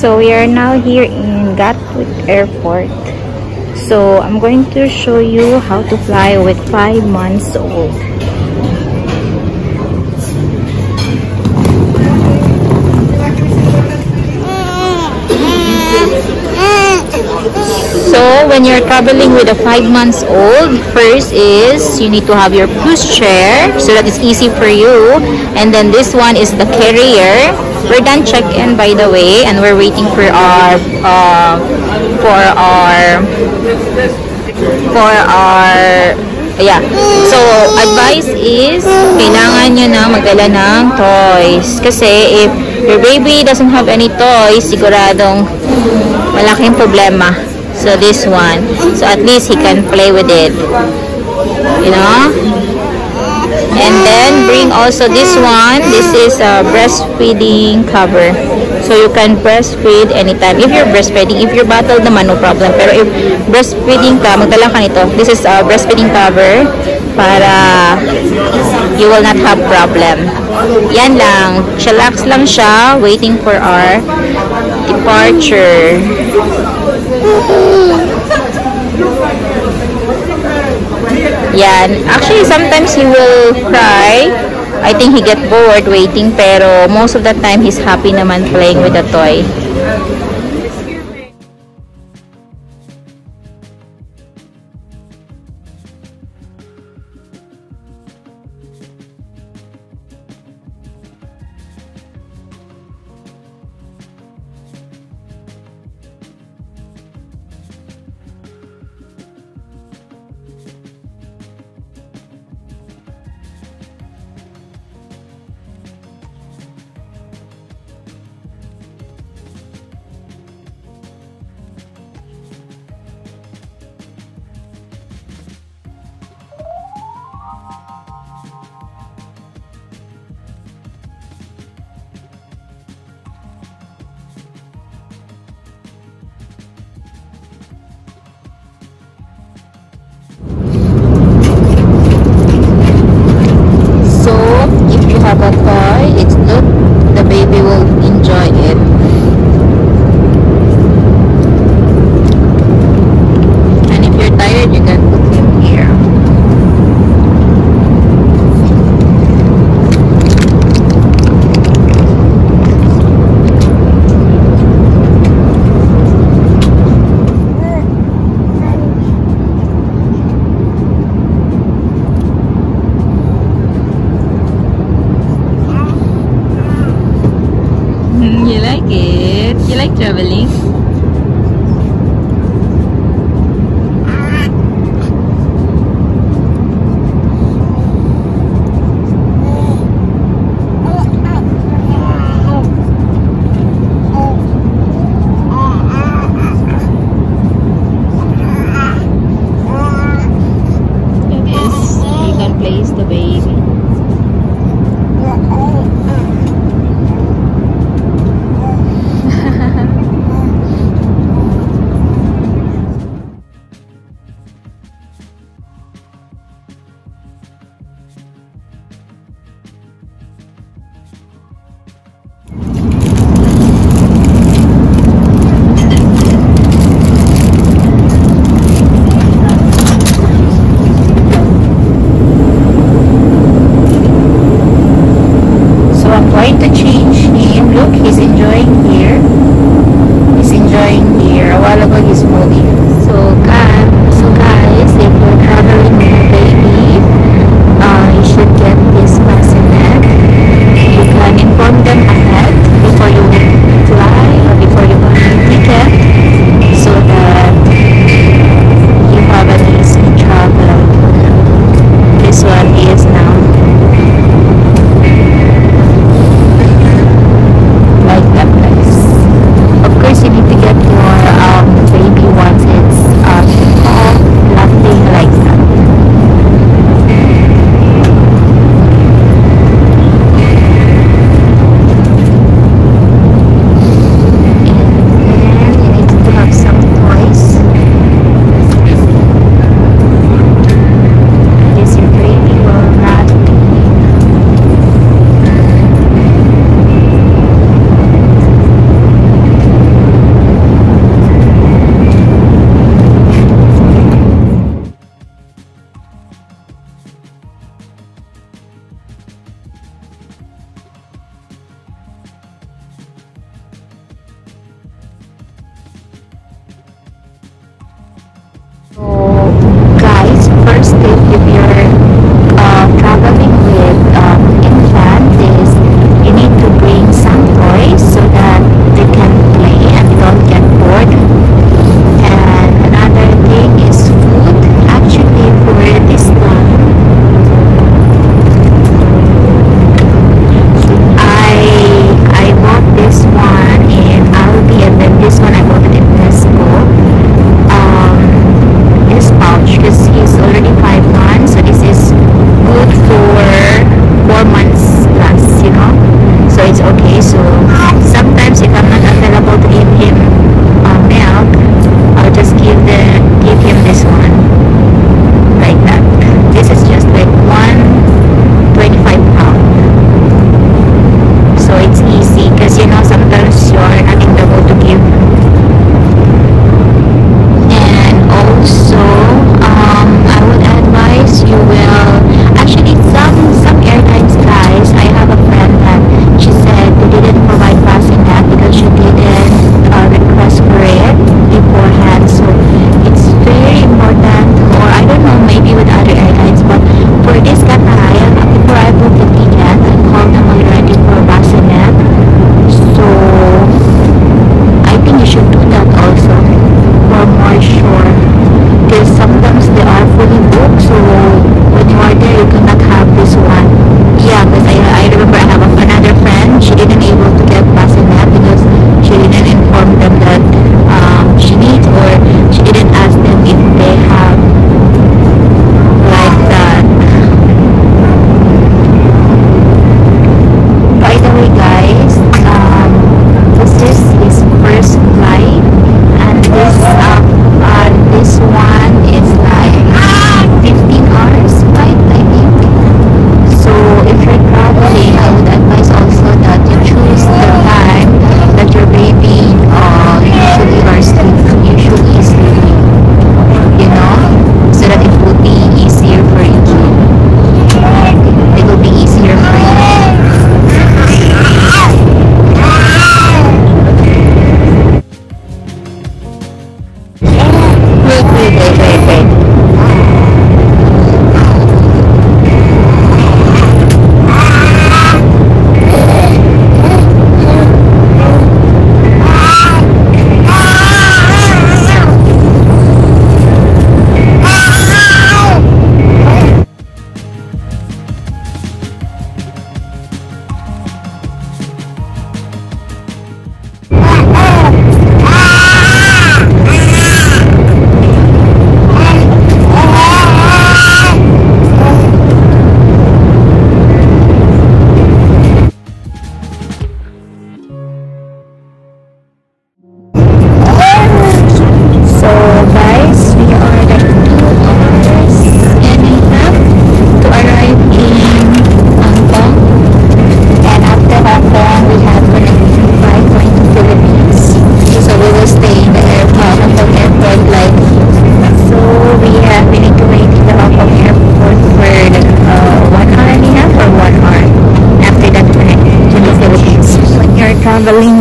So we are now here in Gatwick Airport. So I'm going to show you how to fly with 5 months old. When you're traveling with a 5 months old, first is you need to have your push chair so that it's easy for you. And then this one is the carrier. We're done check-in by the way and we're waiting for our uh, for our for our yeah. So advice is kailangan nyo na magdala ng toys kasi if your baby doesn't have any toys, siguradong malaking problema. So this one. So at least he can play with it. You know? And then bring also this one. This is a breastfeeding cover. So you can breastfeed anytime. If you're breastfeeding, if you're bottled naman, no problem. Pero if breastfeeding ka, magdala ka nito. This is a breastfeeding cover para you will not have problem. Yan lang. Chillax lang siya. Waiting for our departure. Yan. Actually, sometimes he will cry. I think he get bored waiting pero most of the time he's happy naman playing with the toy.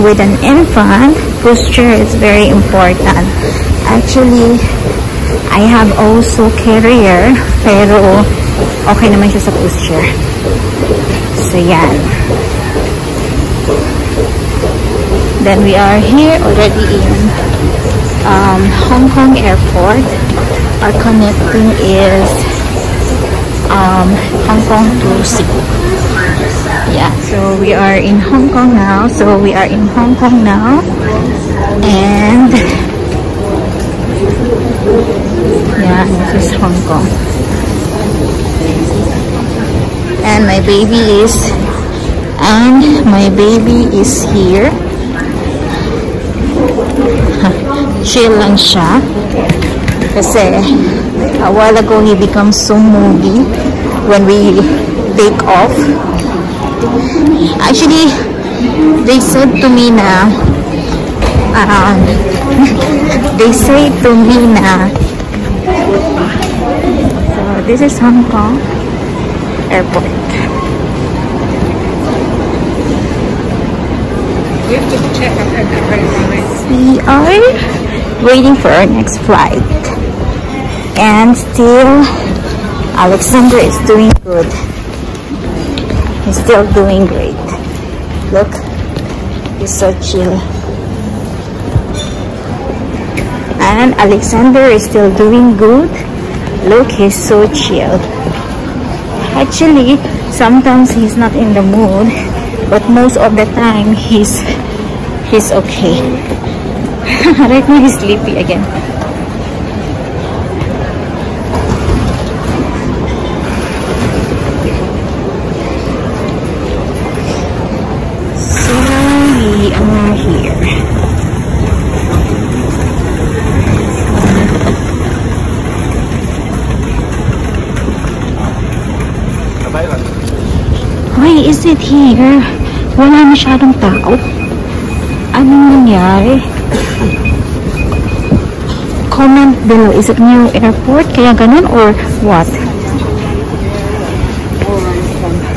With an infant, posture is very important. Actually, I have also carrier, pero okay naman siya sa posture. So, yan. Then we are here already in um, Hong Kong Airport. Our connecting is um, Hong Kong to Cebu. Yeah, so we are in Hong Kong now. So we are in Hong Kong now. And yeah, this is Hong Kong. And my baby is and my baby is here. Chill lang siya. Kasi a while ago he becomes so moody when we take off. Actually, they said to me na um, they say to me na so this is Hong Kong airport. We have to check out the We are waiting for our next flight and still Alexander is doing good. He's still doing great. Look he's so chill. And Alexander is still doing good. Look he's so chill. Actually sometimes he's not in the mood but most of the time he's he's okay. Right now he's sleepy again it here? Wala masyadong tao. Anong nangyari? Comment below. Is it new airport? Kaya ganun or what?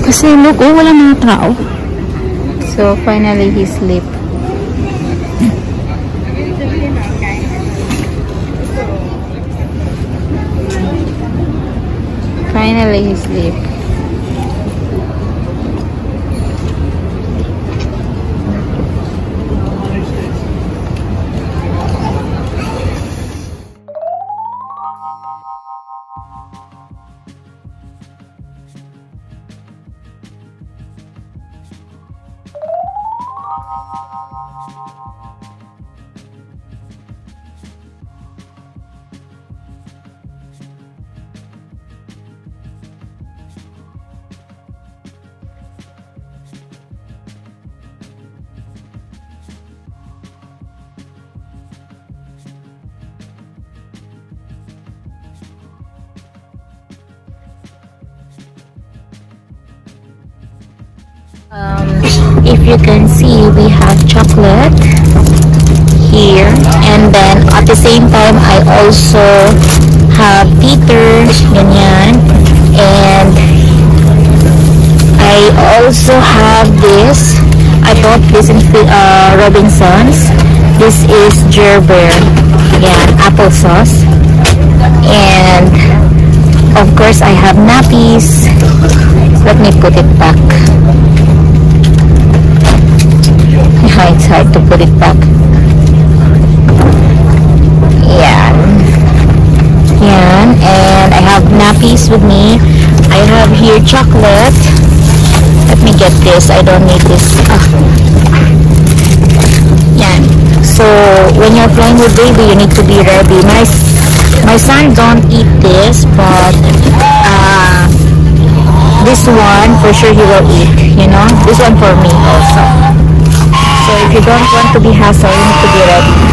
Kasi look, oh, wala mga tao. So, finally, he sleep. Finally, he sleep. Um, if you can see, we have chocolate here, and then at the same time, I also have Peter, ganyan, and I also have this. I bought this in uh, Robinsons. This is Gerber, yan, applesauce, and of course, I have nappies. Let me put it back. It's to put it back. Yan. Yan. And I have nappies with me. I have here chocolate. Let me get this. I don't need this. Ah. Yan. So, when you're playing with baby, you need to be ready. My, my son don't eat this, but uh, this one, for sure he will eat, you know? This one for me also. So if you don't want to be hassled, you need to be ready.